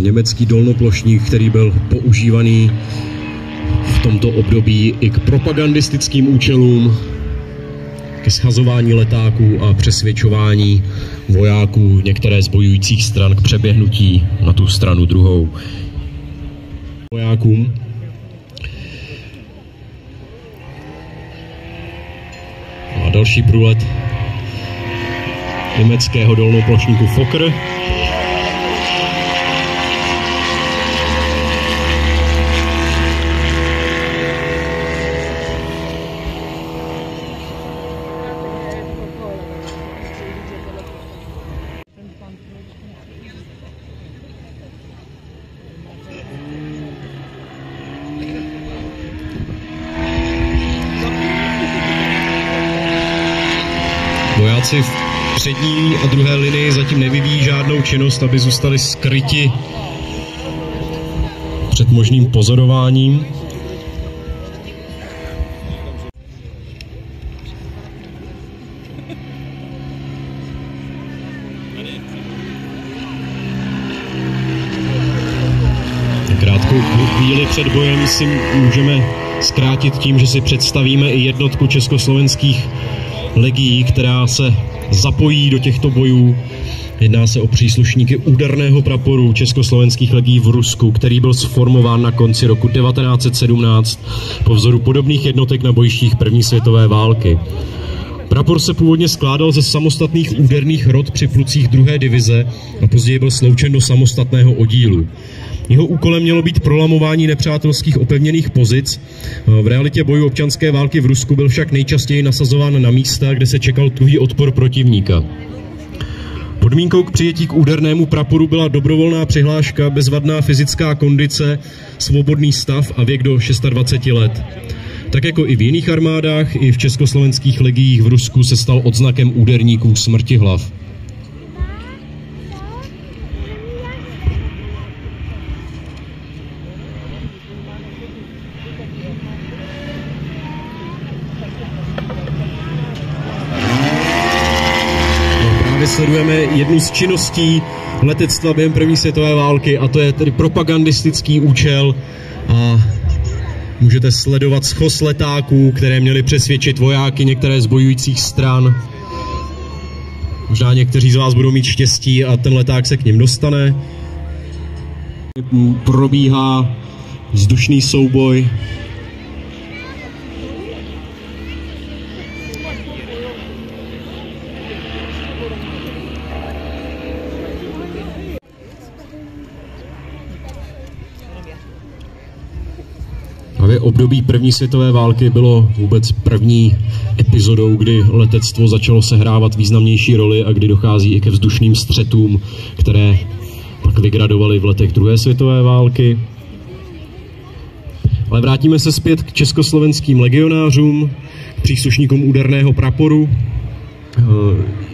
Německý dolnoplošník, který byl používaný v tomto období i k propagandistickým účelům, ke schazování letáků a přesvědčování vojáků některé z bojujících stran k přeběhnutí na tu stranu druhou. Vojákům a další průlet německého dolnoplošníku Fokker. Vojáci v přední a druhé linii zatím nevyvíjí žádnou činnost, aby zůstali skryti před možným pozorováním. Krátkou před bojem si můžeme zkrátit tím, že si představíme i jednotku československých legií, která se zapojí do těchto bojů. Jedná se o příslušníky úderného praporu československých legií v Rusku, který byl sformován na konci roku 1917 po vzoru podobných jednotek na bojištích první světové války. Prapor se původně skládal ze samostatných úderných rod při plucích druhé divize a později byl sloučen do samostatného oddílu. Jeho úkolem mělo být prolamování nepřátelských opevněných pozic. V realitě bojů občanské války v Rusku byl však nejčastěji nasazován na místa, kde se čekal tuhý odpor protivníka. Podmínkou k přijetí k údernému praporu byla dobrovolná přihláška, bezvadná fyzická kondice, svobodný stav a věk do 26 let. Tak jako i v jiných armádách, i v československých legiích v Rusku se stal odznakem úderníků smrti hlav. právě sledujeme jednu z činností letectva během první světové války a to je tedy propagandistický účel a můžete sledovat schos letáků, které měly přesvědčit vojáky některé z bojujících stran. Možná někteří z vás budou mít štěstí a ten leták se k ním dostane. Probíhá vzdušný souboj období první světové války bylo vůbec první epizodou, kdy letectvo začalo sehrávat významnější roli a kdy dochází i ke vzdušným střetům, které pak vygradovaly v letech druhé světové války. Ale vrátíme se zpět k československým legionářům, příslušníkům úderného praporu. Eh,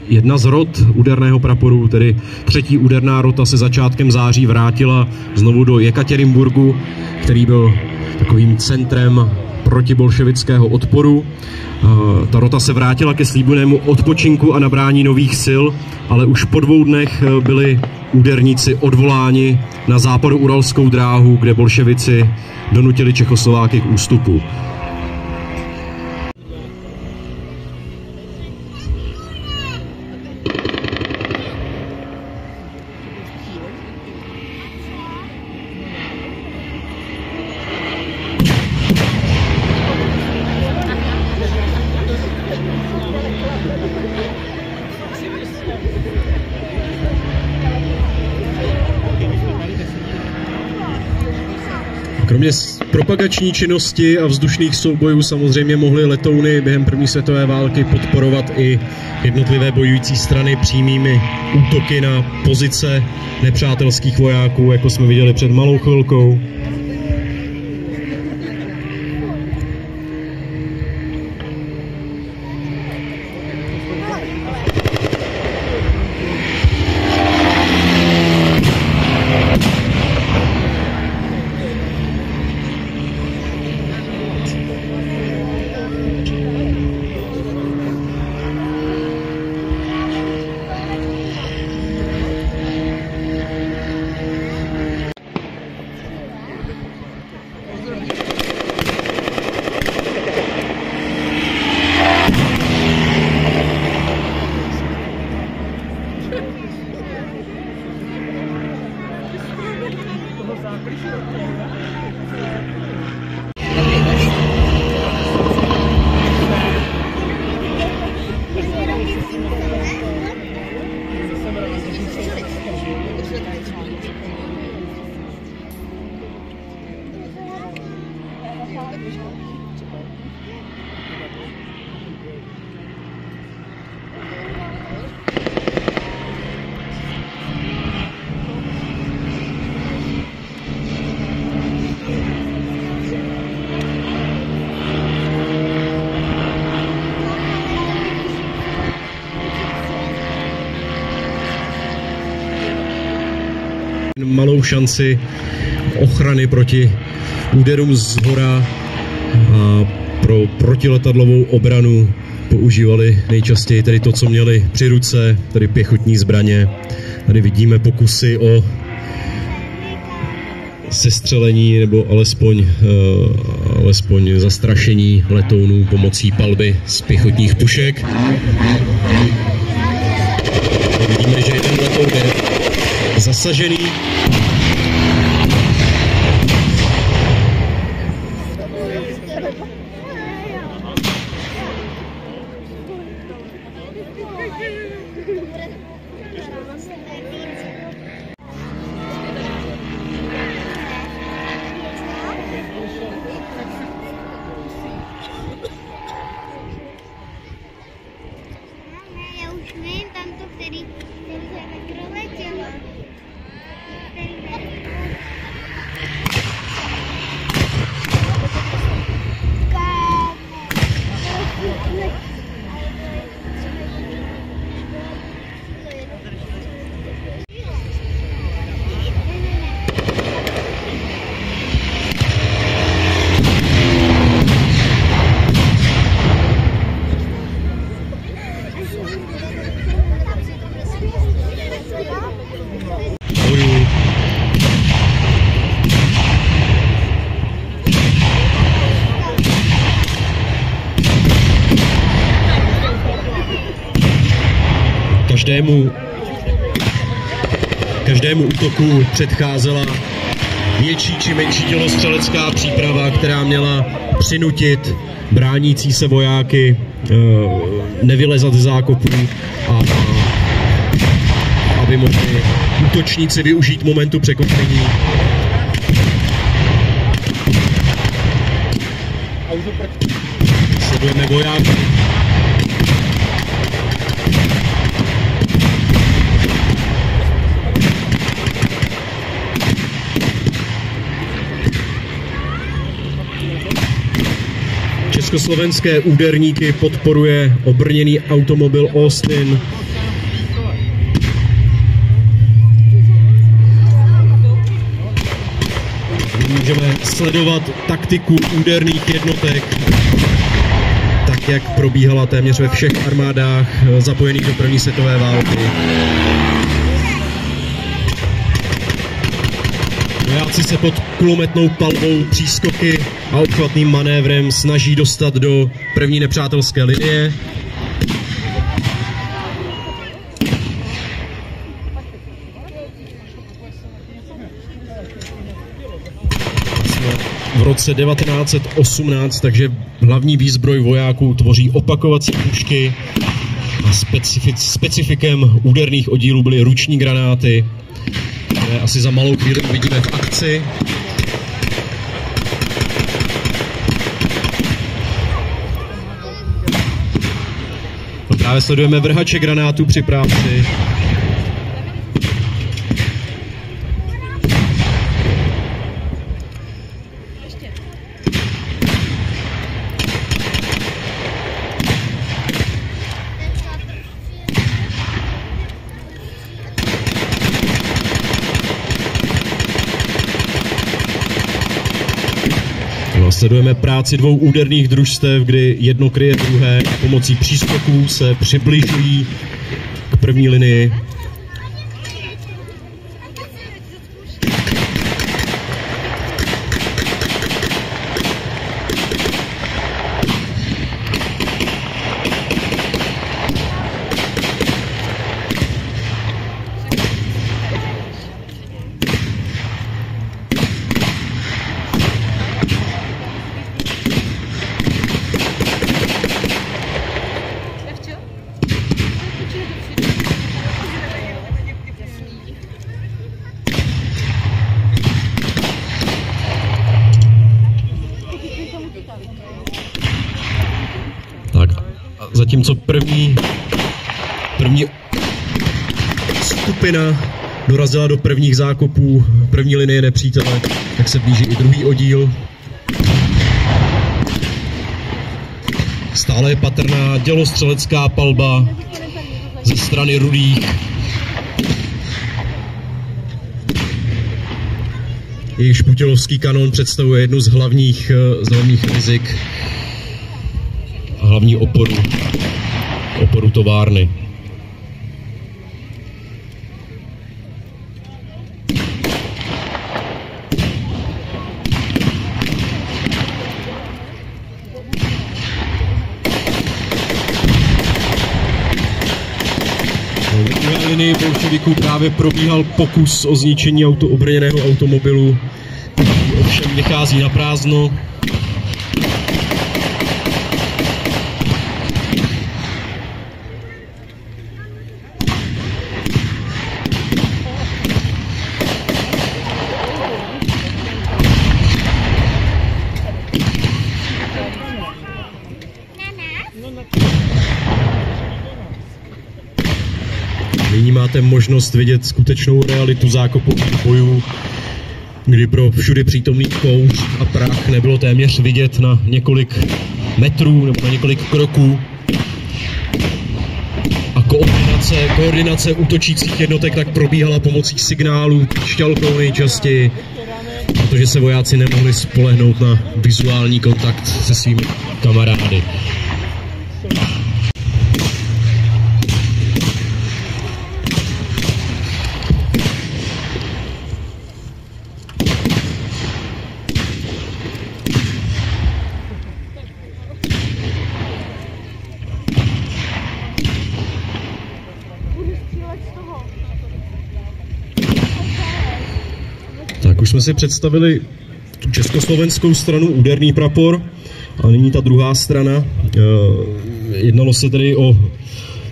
jedna z rot úderného praporu, tedy třetí úderná rota, se začátkem září vrátila znovu do Jekatěrinburgu, který byl takovým centrem protibolševického odporu. Ta rota se vrátila ke slíbenému odpočinku a nabrání nových sil, ale už po dvou dnech e, byli úderníci odvoláni na západu Uralskou dráhu, kde bolševici donutili Čechoslováky k ústupu. Kromě propagační činnosti a vzdušných soubojů samozřejmě mohly letouny během první světové války podporovat i jednotlivé bojující strany přímými útoky na pozice nepřátelských vojáků, jako jsme viděli před malou chvilkou. Malou šanci ochrany proti úderům z hora a pro protiletadlovou obranu používali nejčastěji tedy to, co měli při ruce, tedy pěchotní zbraně. Tady vidíme pokusy o sestřelení nebo alespoň, uh, alespoň zastrašení letounů pomocí palby z pěchotních pušek. Vidíme, že jeden letoun je zasažený. Každému, každému útoku předcházela větší či menší dělostřelecká příprava, která měla přinutit bránící se vojáky eh, nevylezat ze zákopů a, a aby mohli útočníci využít momentu překopení. Sledujeme vojáky. Československé úderníky podporuje obrněný automobil Austin můžeme sledovat taktiku úderných jednotek, tak jak probíhala téměř ve všech armádách zapojených do první světové války. Vojáci se pod kulometnou palbou, přískoky a obchvatným manévrem snaží dostat do první nepřátelské linie. V roce 1918, takže hlavní výzbroj vojáků tvoří opakovací pušky a specific, specifikem úderných oddílů byly ruční granáty, které asi za malou chvíli uvidíme v akci. Právě sledujeme vrhače granátů při práci. Sledujeme práci dvou úderných družstev, kdy jedno kryje druhé pomocí přískoků se přibližují k první linii. Dorazila do prvních zákopů první linie nepřítele, tak se blíží i druhý oddíl. Stále je patrná dělostřelecká palba ze strany rudých. Jejich šputilovský kanon představuje jednu z hlavních, eh, z hlavních rizik a hlavní oporu, oporu továrny. Linii bolševiků právě probíhal pokus o zničení auto, obrněného automobilu, ovšem vychází na prázdno. Nyní máte možnost vidět skutečnou realitu zákopových bojů, kdy pro všudy přítomný kouř a prach nebylo téměř vidět na několik metrů nebo na několik kroků. A koordinace, koordinace útočících jednotek tak probíhala pomocí signálů šťalkou nejčastěji, protože se vojáci nemohli spolehnout na vizuální kontakt se svými kamarády. Už jsme si představili tu československou stranu úderný prapor a nyní ta druhá strana. Eh, jednalo se tedy o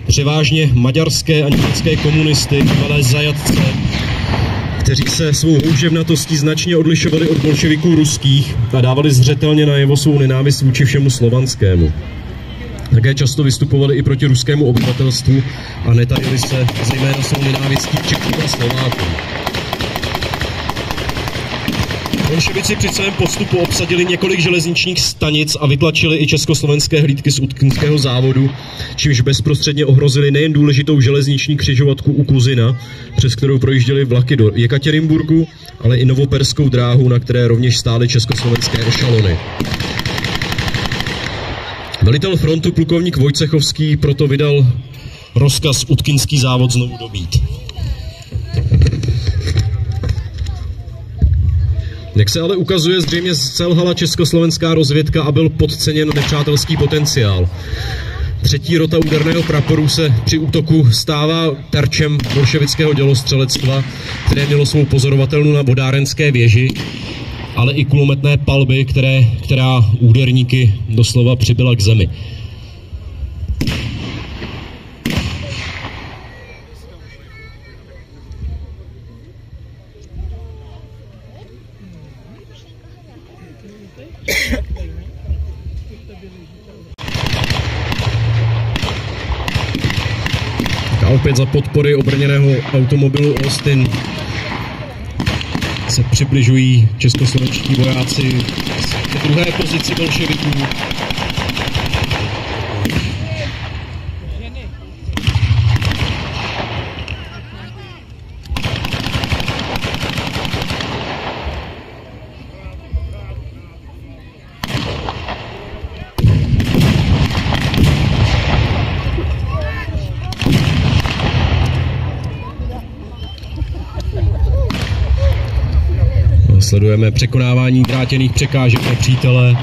převážně maďarské a německé komunisty, malé zajatce, kteří se svou houževnatostí značně odlišovali od bolševiků ruských a dávali zřetelně najevo svou nenávist vůči všemu slovanskému. Také často vystupovali i proti ruskému obyvatelstvu a netajili se zejména svou nenávistí Čechům a Slovákům. Bolševici při celém postupu obsadili několik železničních stanic a vytlačili i československé hlídky z utkinského závodu, čímž bezprostředně ohrozili nejen důležitou železniční křižovatku u Kuzina, přes kterou projížděly vlaky do Jekatěrinburgu, ale i novoperskou dráhu, na které rovněž stály československé ešalony. Velitel frontu plukovník Vojcechovský proto vydal rozkaz Utkinský závod znovu dobít. Jak se ale ukazuje, zřejmě selhala československá rozvědka a byl podceněn nepřátelský potenciál. Třetí rota úderného praporu se při útoku stává terčem bolševického dělostřelectva, které mělo svou pozorovatelnu na vodárenské věži, ale i kulometné palby, které, která úderníky doslova přibyla k zemi. A opět za podpory obrněného automobilu Austin se přibližují českoslovenští vojáci k druhé pozici bolševiků. Sledujeme překonávání drátěných překážek nepřítele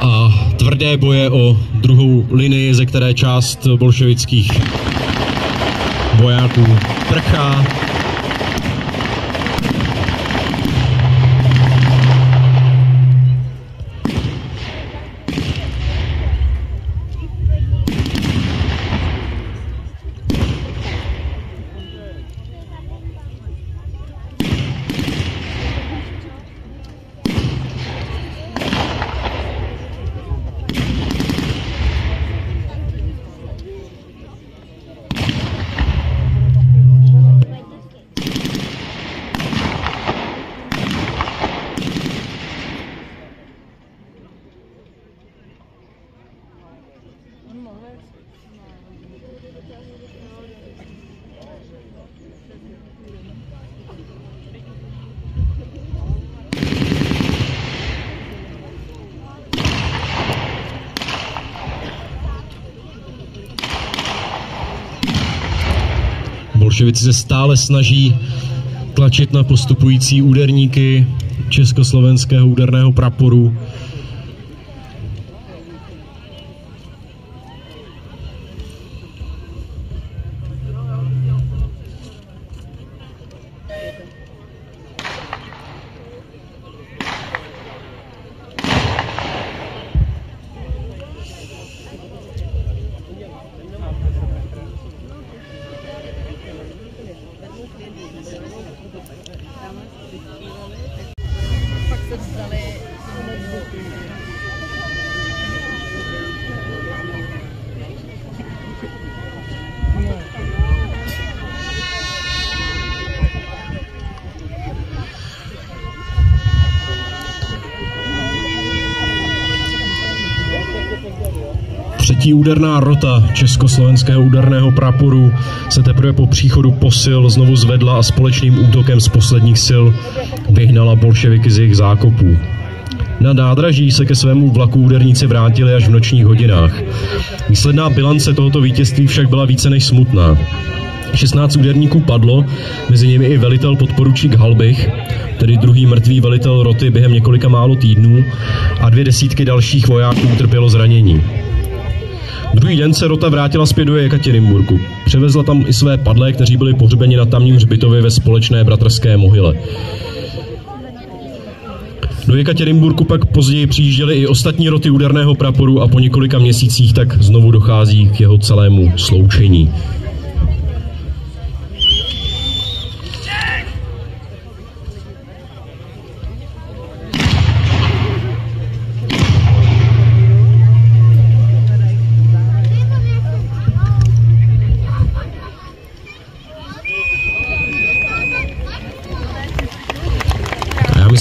a tvrdé boje o druhou linii, ze které část bolševických vojáků prchá. Bolševici se stále snaží tlačit na postupující úderníky československého úderného praporu. Třetí úderná rota československého úderného praporu se teprve po příchodu posil znovu zvedla a společným útokem z posledních sil vyhnala bolševiky z jejich zákopů. Na nádraží se ke svému vlaku úderníci vrátili až v nočních hodinách. Výsledná bilance tohoto vítězství však byla více než smutná. 16 úderníků padlo, mezi nimi i velitel podporučík Halbich, tedy druhý mrtvý velitel roty během několika málo týdnů a dvě desítky dalších vojáků utrpělo zranění. Druhý den se rota vrátila zpět do Jekaterinburgu. Převezla tam i své padlé, kteří byli pohřbeni na tamním hřbitově ve společné bratrské mohyle. Do Jekaterinburgu pak později přijížděly i ostatní roty úderného praporu a po několika měsících tak znovu dochází k jeho celému sloučení.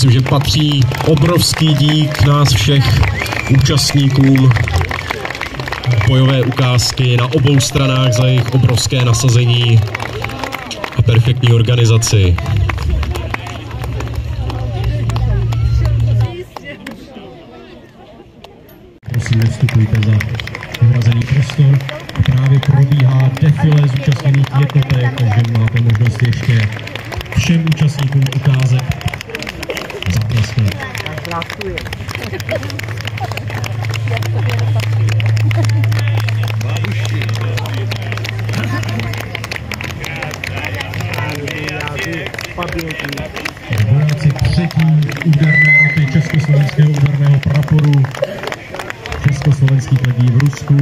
Myslím, že patří obrovský dík nás všech účastníkům bojové ukázky na obou stranách za jejich obrovské nasazení a perfektní organizaci. Prosím, nevstupujte za vyhrazený prostor. Právě probíhá defile zúčastněných jednotek, takže máte možnost ještě všem účastníkům ukázek Hlasuje. Vojáci třetí úderné roty Československého úderného praporu Československých legí v Rusku